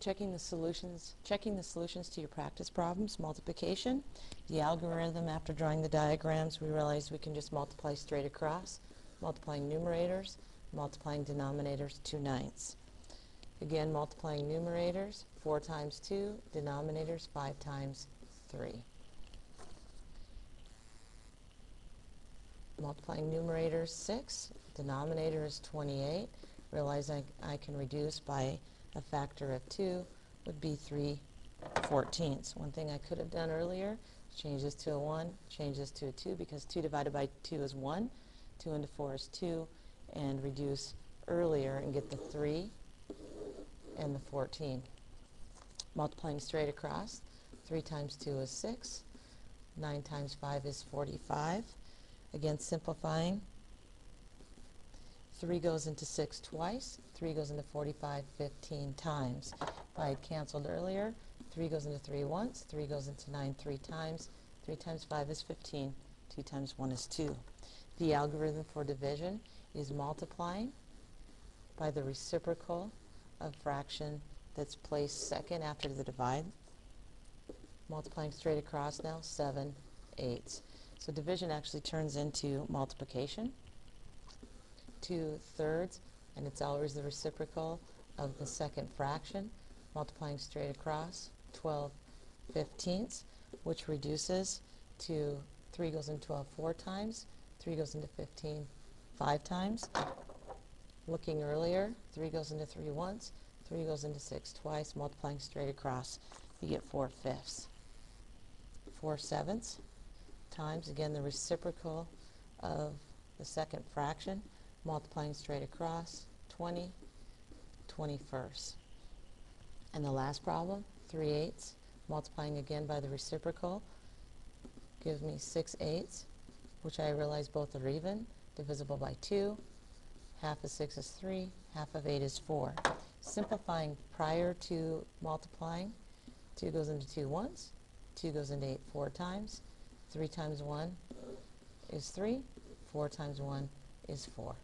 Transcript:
checking the solutions, checking the solutions to your practice problems, multiplication. The algorithm, after drawing the diagrams, we realized we can just multiply straight across, multiplying numerators, multiplying denominators 2 ninths. Again, multiplying numerators, 4 times 2, denominators 5 times 3. Multiplying numerators 6, denominator is 28. Realize I, I can reduce by a factor of 2 would be 3 fourteenths. One thing I could have done earlier change this to a 1, change this to a 2 because 2 divided by 2 is 1, 2 into 4 is 2, and reduce earlier and get the 3 and the 14. Multiplying straight across, 3 times 2 is 6, 9 times 5 is 45. Again, simplifying, 3 goes into 6 twice, 3 goes into 45 15 times. If I had canceled earlier, 3 goes into 3 once, 3 goes into 9 3 times, 3 times 5 is 15, 2 times 1 is 2. The algorithm for division is multiplying by the reciprocal of fraction that's placed second after the divide. Multiplying straight across now, 7 eighths. So division actually turns into multiplication. 2 thirds, and it's always the reciprocal of the second fraction. Multiplying straight across, 12 fifteenths, which reduces to 3 goes into 12 four times, 3 goes into 15 five times. Looking earlier, 3 goes into 3 once, 3 goes into 6 twice, multiplying straight across, you get 4 fifths. 4 sevenths times, again, the reciprocal of the second fraction, multiplying straight across, 20, 21st. And the last problem, 3 eighths, multiplying again by the reciprocal, gives me 6 eighths, which I realize both are even, divisible by 2. Half of 6 is 3, half of 8 is 4. Simplifying prior to multiplying, 2 goes into 2 once, 2 goes into 8 four times, 3 times 1 is 3, 4 times 1 is 4.